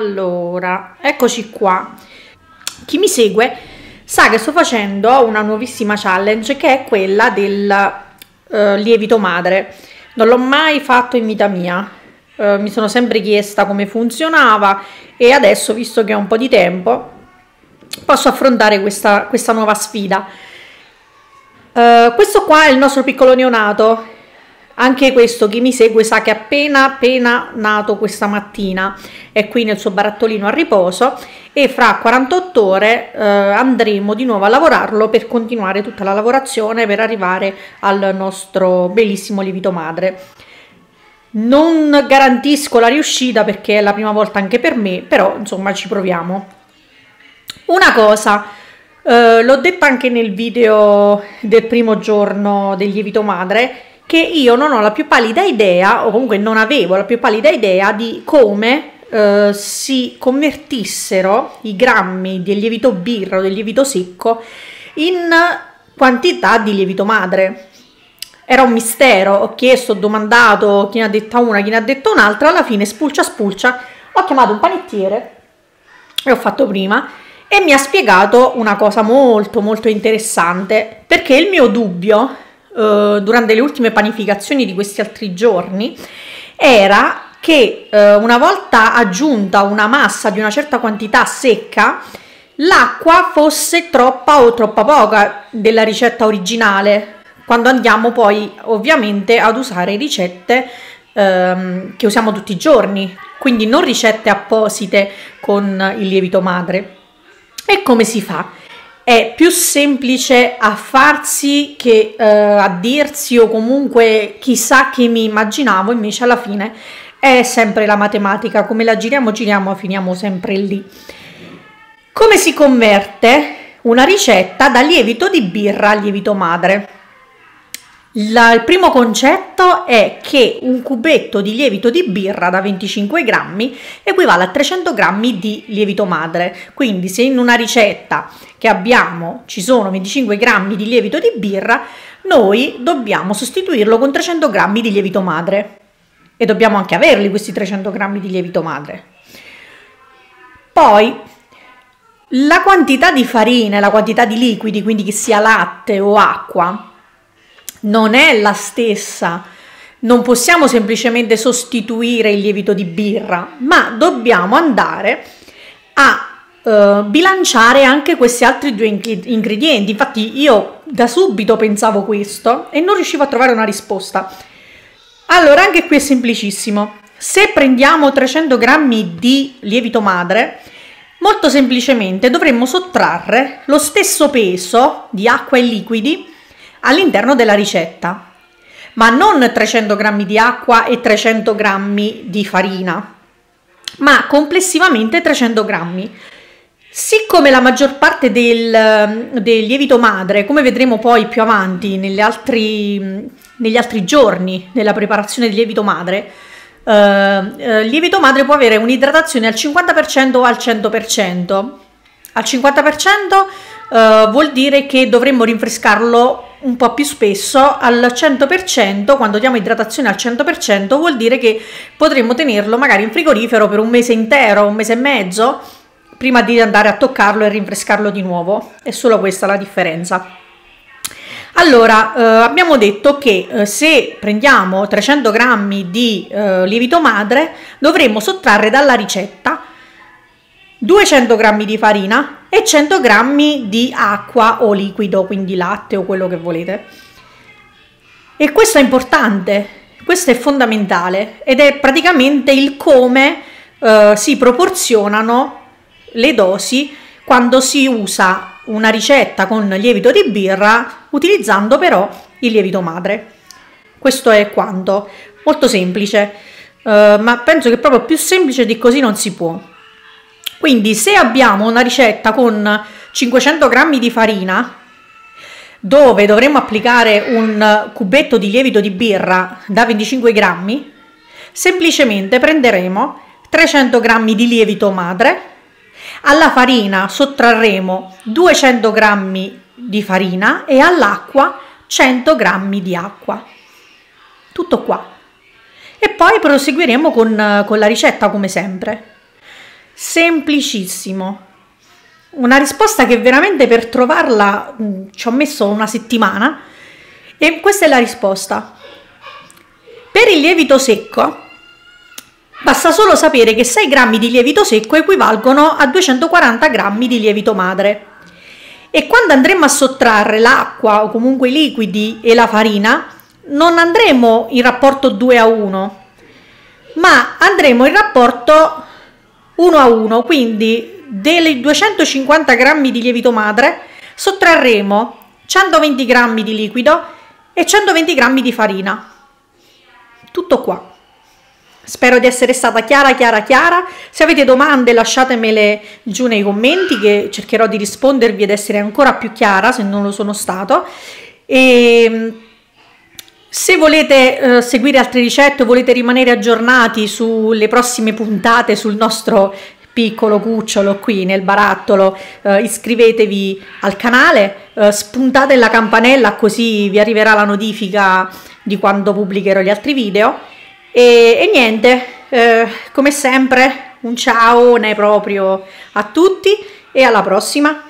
Allora, eccoci qua. Chi mi segue sa che sto facendo una nuovissima challenge che è quella del uh, lievito madre. Non l'ho mai fatto in vita mia. Uh, mi sono sempre chiesta come funzionava e adesso, visto che ho un po' di tempo, posso affrontare questa, questa nuova sfida. Uh, questo qua è il nostro piccolo neonato anche questo chi mi segue sa che appena appena nato questa mattina è qui nel suo barattolino a riposo e fra 48 ore eh, andremo di nuovo a lavorarlo per continuare tutta la lavorazione per arrivare al nostro bellissimo lievito madre. Non garantisco la riuscita perché è la prima volta anche per me, però insomma ci proviamo. Una cosa, eh, l'ho detta anche nel video del primo giorno del lievito madre, che io non ho la più pallida idea, o comunque non avevo la più pallida idea di come eh, si convertissero i grammi del lievito birra o del lievito secco in quantità di lievito madre. Era un mistero, ho chiesto, ho domandato chi ne ha detta una, chi ne ha detta un'altra, alla fine spulcia spulcia ho chiamato un panettiere e ho fatto prima e mi ha spiegato una cosa molto molto interessante perché il mio dubbio eh, durante le ultime panificazioni di questi altri giorni era che eh, una volta aggiunta una massa di una certa quantità secca, l'acqua fosse troppa o troppa poca della ricetta originale, quando andiamo poi ovviamente ad usare ricette ehm, che usiamo tutti i giorni, quindi non ricette apposite con il lievito madre. E come si fa? È più semplice a farsi che eh, a dirsi o comunque chissà che mi immaginavo, invece alla fine è sempre la matematica, come la giriamo giriamo finiamo sempre lì. Come si converte una ricetta da lievito di birra a lievito madre? La, il primo concetto è che un cubetto di lievito di birra da 25 grammi equivale a 300 grammi di lievito madre. Quindi se in una ricetta che abbiamo ci sono 25 grammi di lievito di birra, noi dobbiamo sostituirlo con 300 grammi di lievito madre. E dobbiamo anche averli questi 300 grammi di lievito madre. Poi la quantità di farina e la quantità di liquidi, quindi che sia latte o acqua, non è la stessa. Non possiamo semplicemente sostituire il lievito di birra, ma dobbiamo andare a Uh, bilanciare anche questi altri due ingredienti. Infatti, io da subito pensavo questo e non riuscivo a trovare una risposta. Allora, anche qui è semplicissimo. Se prendiamo 300 grammi di lievito madre, molto semplicemente dovremmo sottrarre lo stesso peso di acqua e liquidi all'interno della ricetta, ma non 300 g di acqua e 300 g di farina, ma complessivamente 300 g. Siccome la maggior parte del, del, lievito madre, come vedremo poi più avanti altri, negli altri giorni della preparazione del lievito madre, eh, eh, il lievito madre può avere un'idratazione al 50% o al 100%. Al 50% eh, vuol dire che dovremmo rinfrescarlo un po' più spesso al 100%, quando diamo idratazione al 100% vuol dire che potremmo tenerlo magari in frigorifero per un mese intero, un mese e mezzo, prima di andare a toccarlo e rinfrescarlo di nuovo. È solo questa la differenza. Allora, eh, abbiamo detto che eh, se prendiamo 300 grammi di eh, lievito madre, dovremmo sottrarre dalla ricetta 200 g di farina e 100 g di acqua o liquido, quindi latte o quello che volete. E questo è importante, questo è fondamentale ed è praticamente il come eh, si proporzionano le dosi quando si usa una ricetta con lievito di birra utilizzando però il lievito madre. Questo è quanto, molto semplice, eh, ma penso che proprio più semplice di così non si può. Quindi se abbiamo una ricetta con 500 g di farina dove dovremmo applicare un cubetto di lievito di birra da 25 grammi, semplicemente prenderemo 300 g di lievito madre, alla farina sottrarremo 200 g di farina e all'acqua 100 g di acqua. Tutto qua. E poi proseguiremo con, con la ricetta come sempre. Semplicissimo. Una risposta che veramente per trovarla mh, mm, ci ho messo una settimana e questa è la risposta. Per il lievito secco basta solo sapere che 6 grammi di lievito secco equivalgono a 240 grammi di lievito madre. E quando andremo a sottrarre l'acqua o comunque i liquidi e la farina, non andremo in rapporto 2 a 1, ma andremo in rapporto 1 a 1, quindi dei 250 grammi di lievito madre sottrarremo 120 grammi di liquido e 120 grammi di farina. Tutto qua. Spero di essere stata chiara, chiara, chiara. Se avete domande lasciatemele giù nei commenti che cercherò di rispondervi ed essere ancora più chiara se non lo sono stato. E ehm, se volete eh, seguire altre ricette o volete rimanere aggiornati sulle prossime puntate sul nostro piccolo cucciolo qui nel barattolo, eh, iscrivetevi al canale, eh, spuntate la campanella così vi arriverà la notifica di quando pubblicherò gli altri video e, e niente, eh, come sempre un ciao ne proprio a tutti e alla prossima!